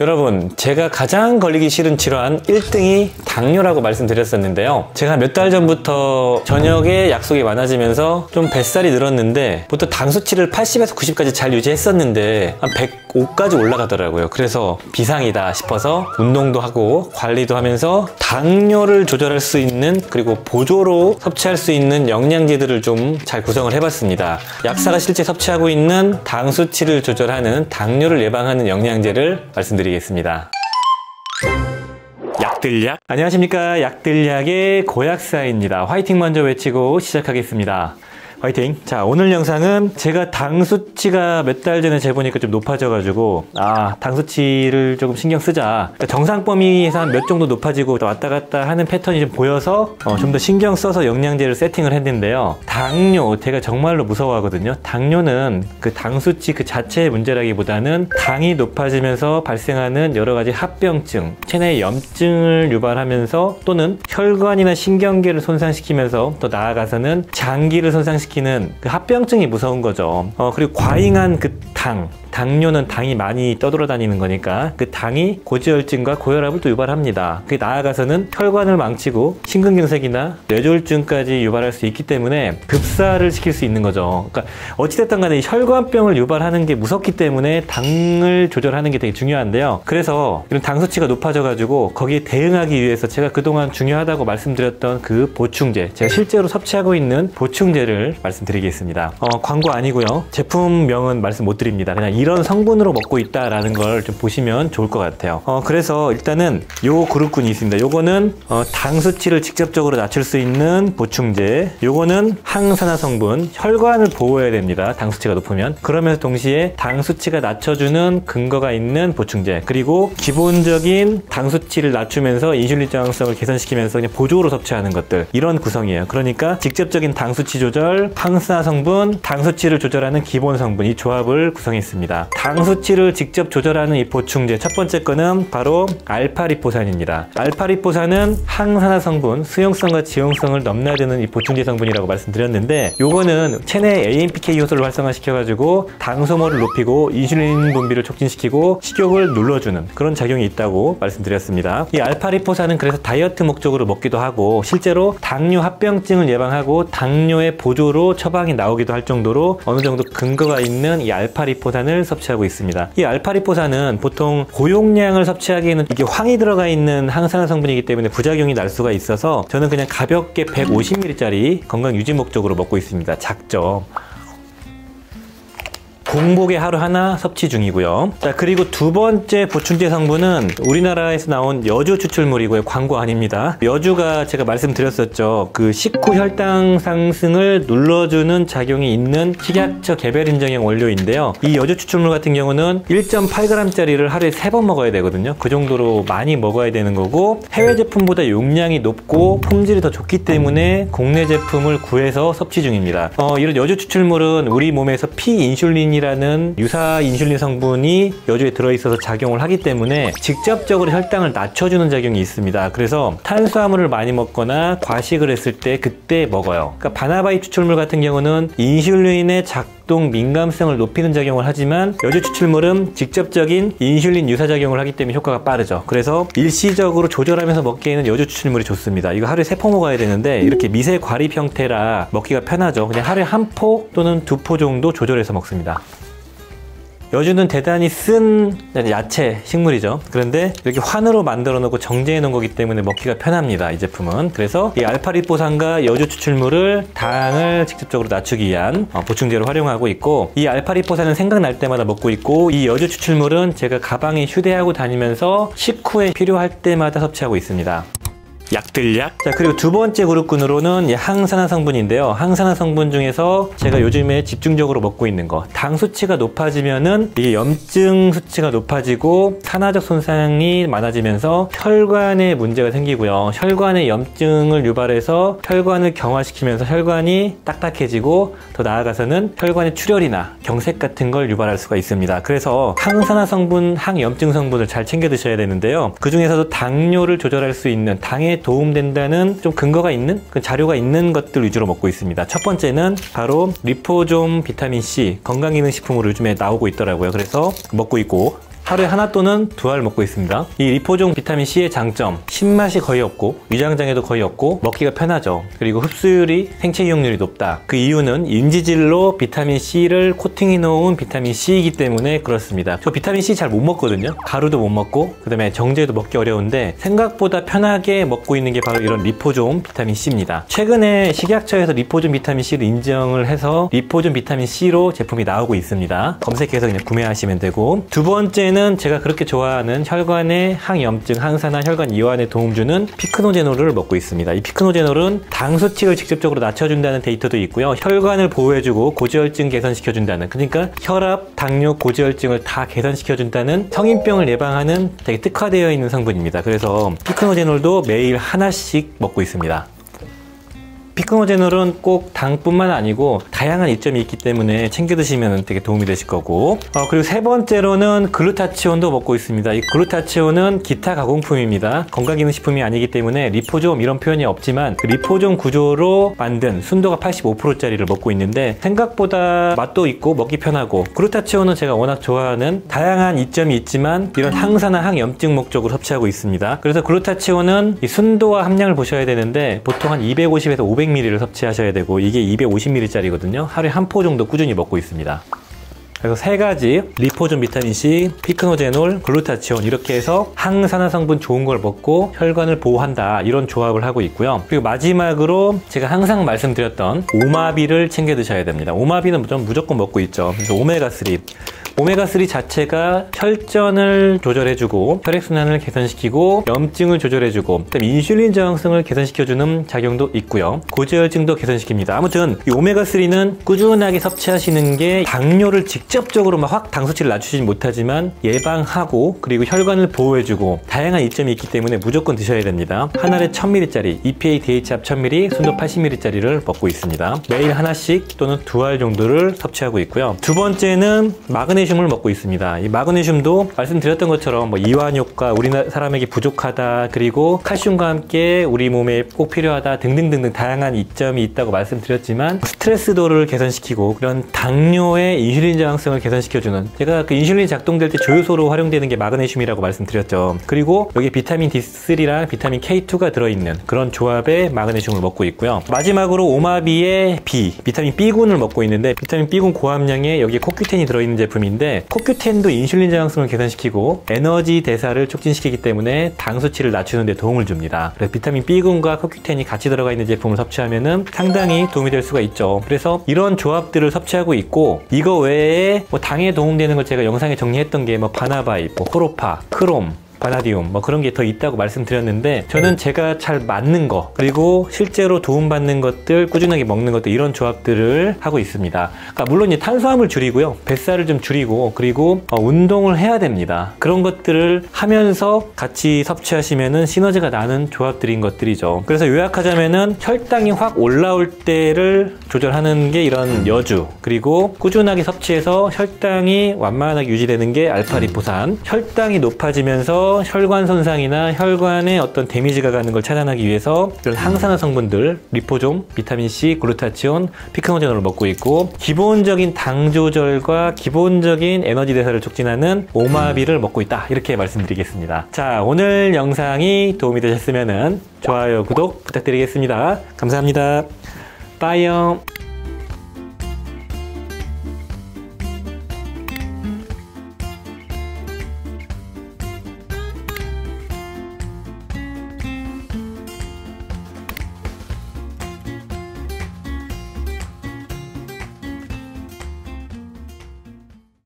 여러분 제가 가장 걸리기 싫은 질환 1등이 당뇨라고 말씀드렸었는데요. 제가 몇 달 전부터 저녁에 약속이 많아지면서 좀 뱃살이 늘었는데 보통 당 수치를 80에서 90까지 잘 유지했었는데 한 105까지 올라가더라고요. 그래서 비상이다 싶어서 운동도 하고 관리도 하면서 당뇨를 조절할 수 있는 그리고 보조로 섭취할 수 있는 영양제들을 좀 잘 구성을 해봤습니다. 약사가 실제 섭취하고 있는 당 수치를 조절하는 당뇨를 예방하는 영양제를 말씀드립니다 드리겠습니다. 약들약? 안녕하십니까. 약들약의 고약사입니다. 화이팅 먼저 외치고 시작하겠습니다 화이팅! 자, 오늘 영상은 제가 당 수치가 몇 달 전에 재보니까 좀 높아져가지고, 아, 당 수치를 조금 신경 쓰자. 그러니까 정상 범위에서 한 몇 정도 높아지고 왔다 갔다 하는 패턴이 좀 보여서 어, 좀 더 신경 써서 영양제를 세팅을 했는데요. 당뇨, 제가 정말로 무서워하거든요. 당뇨는 그 당 수치 그 자체의 문제라기보다는 당이 높아지면서 발생하는 여러 가지 합병증, 체내 염증을 유발하면서 또는 혈관이나 신경계를 손상시키면서 또 나아가서는 장기를 손상시키 는 시키는 그 합병증이 무서운 거죠. 어, 그리고 과잉한 그 당, 당뇨는 당이 많이 떠돌아다니는 거니까 그 당이 고지혈증과 고혈압을 또 유발합니다. 그게 나아가서는 혈관을 망치고 심근경색이나 뇌졸중까지 유발할 수 있기 때문에 급사를 시킬 수 있는 거죠. 그러니까 어찌됐든 간에 혈관병을 유발하는 게 무섭기 때문에 당을 조절하는 게 되게 중요한데요. 그래서 이런 당 수치가 높아져가지고 거기에 대응하기 위해서 제가 그동안 중요하다고 말씀드렸던 그 보충제, 제가 실제로 섭취하고 있는 보충제를 말씀드리겠습니다. 어, 광고 아니고요. 제품명은 말씀 못 드립니다. 그냥 이런 성분으로 먹고 있다라는 걸 좀 보시면 좋을 것 같아요. 어, 그래서 일단은 요 그룹군이 있습니다. 요거는 어, 당 수치를 직접적으로 낮출 수 있는 보충제. 요거는 항산화 성분, 혈관을 보호해야 됩니다. 당 수치가 높으면. 그러면서 동시에 당 수치가 낮춰주는 근거가 있는 보충제. 그리고 기본적인 당 수치를 낮추면서 인슐린 저항성을 개선시키면서 그냥 보조로 섭취하는 것들. 이런 구성이에요. 그러니까 직접적인 당 수치 조절, 항산화 성분, 당 수치를 조절하는 기본 성분 이 조합을 구성했습니다. 당 수치를 직접 조절하는 이 보충제 첫 번째 거는 바로 알파리포산입니다. 알파리포산은 항산화 성분, 수용성과 지용성을 넘나드는 이 보충제 성분이라고 말씀드렸는데 요거는 체내 AMPK 요소를 활성화시켜가지고 당 소모를 높이고 인슐린 분비를 촉진시키고 식욕을 눌러주는 그런 작용이 있다고 말씀드렸습니다. 이 알파리포산은 그래서 다이어트 목적으로 먹기도 하고 실제로 당뇨 합병증을 예방하고 당뇨의 보조로 처방이 나오기도 할 정도로 어느 정도 근거가 있는 이 알파리포산을 섭취하고 있습니다. 이 알파리포산은 보통 고용량을 섭취하기에는 이게 황이 들어가 있는 항산화 성분이기 때문에 부작용이 날 수가 있어서 저는 그냥 가볍게 150ml짜리 건강 유지 목적으로 먹고 있습니다. 작죠. 공복에 하루 하나 섭취 중이고요. 자, 그리고 두 번째 보충제 성분은 우리나라에서 나온 여주 추출물이고요. 광고 아닙니다. 여주가 제가 말씀드렸었죠. 그 식후 혈당 상승을 눌러주는 작용이 있는 식약처 개별 인정형 원료인데요. 이 여주 추출물 같은 경우는 1.8g짜리를 하루에 세 번 먹어야 되거든요. 그 정도로 많이 먹어야 되는 거고 해외 제품보다 용량이 높고 품질이 더 좋기 때문에 국내 제품을 구해서 섭취 중입니다. 어, 이런 여주 추출물은 우리 몸에서 P인슐린이 인슐린이라는 유사 인슐린 성분이 여주에 들어있어서 작용을 하기 때문에 직접적으로 혈당을 낮춰주는 작용이 있습니다. 그래서 탄수화물을 많이 먹거나 과식을 했을 때 그때 먹어요. 그러니까 바나바잎 추출물 같은 경우는 인슐린의 작동 민감성을 높이는 작용을 하지만 여주 추출물은 직접적인 인슐린 유사 작용을 하기 때문에 효과가 빠르죠. 그래서 일시적으로 조절하면서 먹기에는 여주 추출물이 좋습니다. 이거 하루에 세 포 먹어야 되는데 이렇게 미세 과립 형태라 먹기가 편하죠. 그냥 하루에 한 포 또는 두 포 정도 조절해서 먹습니다. 여주는 대단히 쓴 야채 식물이죠. 그런데 이렇게 환으로 만들어 놓고 정제해 놓은 거기 때문에 먹기가 편합니다. 이 제품은. 그래서 이 알파리포산과 여주 추출물을 당을 직접적으로 낮추기 위한 어, 보충제로 활용하고 있고 이 알파리포산은 생각날 때마다 먹고 있고 이 여주 추출물은 제가 가방에 휴대하고 다니면서 식후에 필요할 때마다 섭취하고 있습니다. 약들약. 자, 그리고 두 번째 그룹군으로는 항산화 성분인데요. 항산화 성분 중에서 제가 요즘에 집중적으로 먹고 있는 거. 당 수치가 높아지면은 이게 염증 수치가 높아지고 산화적 손상이 많아지면서 혈관에 문제가 생기고요. 혈관에 염증을 유발해서 혈관을 경화시키면서 혈관이 딱딱해지고 더 나아가서는 혈관의 출혈이나 경색 같은 걸 유발할 수가 있습니다. 그래서 항산화 성분, 항염증 성분을 잘 챙겨 드셔야 되는데요. 그 중에서도 당뇨를 조절할 수 있는 당의 도움된다는 좀 근거가 있는 그 자료가 있는 것들 위주로 먹고 있습니다. 첫 번째는 바로 리포좀 비타민 C 건강기능식품으로 요즘에 나오고 있더라고요. 그래서 먹고 있고 하루에 하나 또는 두 알 먹고 있습니다. 이 리포좀 비타민 C의 장점, 신맛이 거의 없고 위장장애도 거의 없고 먹기가 편하죠. 그리고 흡수율이 생체 이용률이 높다. 그 이유는 인지질로 비타민 C를 코팅해 놓은 비타민 C이기 때문에 그렇습니다. 저 비타민 C 잘 못 먹거든요. 가루도 못 먹고 그 다음에 정제도 먹기 어려운데 생각보다 편하게 먹고 있는 게 바로 이런 리포좀 비타민 C입니다. 최근에 식약처에서 리포좀 비타민 C를 인정을 해서 리포좀 비타민 C로 제품이 나오고 있습니다. 검색해서 그냥 구매하시면 되고 두 번째는 제가 그렇게 좋아하는 혈관의 항염증, 항산화, 혈관 이완에 도움 주는 피크노제놀을 먹고 있습니다. 이 피크노제놀은 당 수치를 직접적으로 낮춰준다는 데이터도 있고요. 혈관을 보호해주고 고지혈증 개선시켜준다는 그러니까 혈압, 당뇨, 고지혈증을 다 개선시켜준다는 성인병을 예방하는 되게 특화되어 있는 성분입니다. 그래서 피크노제놀도 매일 하나씩 먹고 있습니다. 피크노제놀은 꼭 당뿐만 아니고 다양한 이점이 있기 때문에 챙겨 드시면 되게 도움이 되실 거고 어, 그리고 세 번째로는 글루타치온도 먹고 있습니다. 이 글루타치온은 기타 가공품입니다. 건강기능식품이 아니기 때문에 리포좀 이런 표현이 없지만 그 리포좀 구조로 만든 순도가 85%짜리를 먹고 있는데 생각보다 맛도 있고 먹기 편하고 글루타치온은 제가 워낙 좋아하는 다양한 이점이 있지만 이런 항산화 항염증 목적으로 섭취하고 있습니다. 그래서 글루타치온은 순도와 함량을 보셔야 되는데 보통 한 250에서 500 500ml를 섭취하셔야 되고 이게 250ml짜리거든요. 하루에 한 포 정도 꾸준히 먹고 있습니다. 그래서 세 가지 리포좀 비타민C, 피크노제놀, 글루타치온 이렇게 해서 항산화 성분 좋은 걸 먹고 혈관을 보호한다 이런 조합을 하고 있고요. 그리고 마지막으로 제가 항상 말씀드렸던 오마비를 챙겨 드셔야 됩니다. 오마비는 좀 무조건 먹고 있죠. 그래서 오메가3 오메가3 자체가 혈전을 조절해주고 혈액순환을 개선시키고 염증을 조절해주고 그다음 인슐린 저항성을 개선시켜주는 작용도 있고요. 고지혈증도 개선시킵니다. 아무튼 이 오메가3는 꾸준하게 섭취하시는 게 당뇨를 직접 적으로 막 확 당수치를 낮추진 못하지만 예방하고 그리고 혈관을 보호해주고 다양한 이점이 있기 때문에 무조건 드셔야 됩니다. 한 알에 1000ml짜리 EPA DH합 1000ml 순도 80ml짜리를 먹고 있습니다. 매일 하나씩 또는 두 알 정도를 섭취하고 있고요. 두 번째는 마그네 마그네슘을 먹고 있습니다. 이 마그네슘도 말씀드렸던 것처럼 뭐 이완 효과, 우리 사람에게 부족하다, 그리고 칼슘과 함께 우리 몸에 꼭 필요하다 등등등등 다양한 이점이 있다고 말씀드렸지만 스트레스도를 개선시키고 그런 당뇨의 인슐린 저항 성을 개선시켜주는 제가 그 인슐린 작동될 때 조효소로 활용되는 게 마그네슘이라고 말씀드렸죠. 그리고 여기 비타민 D3랑 비타민 K2가 들어있는 그런 조합의 마그네슘을 먹고 있고요. 마지막으로 오마비의 B, 비타민 B군을 먹고 있는데 비타민 B군 고함량에 여기에 코큐텐이 들어있는 제품인데 코큐텐도 인슐린 저항성을 개선시키고 에너지 대사를 촉진시키기 때문에 당 수치를 낮추는 데 도움을 줍니다. 그래서 비타민 B군과 코큐텐이 같이 들어가 있는 제품을 섭취하면 상당히 도움이 될 수가 있죠. 그래서 이런 조합들을 섭취하고 있고 이거 외에 뭐 당에 도움되는 걸 제가 영상에 정리했던 게 뭐 바나바이, 뭐 호로파, 크롬, 바나디움 뭐 그런 게 더 있다고 말씀드렸는데 저는 제가 잘 맞는 거 그리고 실제로 도움받는 것들 꾸준하게 먹는 것들 이런 조합들을 하고 있습니다. 그러니까 물론 이 탄수화물 줄이고요. 뱃살을 좀 줄이고 그리고 어, 운동을 해야 됩니다. 그런 것들을 하면서 같이 섭취하시면은 시너지가 나는 조합들인 것들이죠. 그래서 요약하자면은 혈당이 확 올라올 때를 조절하는 게 이런 여주 그리고 꾸준하게 섭취해서 혈당이 완만하게 유지되는 게 알파리포산 혈당이 높아지면서 혈관 손상이나 혈관에 어떤 데미지가 가는 걸 차단하기 위해서 이런 항산화 성분들 리포종, 비타민 C, 글루타치온, 피크노제놀을 먹고 있고 기본적인 당 조절과 기본적인 에너지 대사를 촉진하는 오마비를 먹고 있다 이렇게 말씀드리겠습니다. 자 오늘 영상이 도움이 되셨으면 좋아요, 구독 부탁드리겠습니다. 감사합니다. 빠이요.